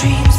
dreams.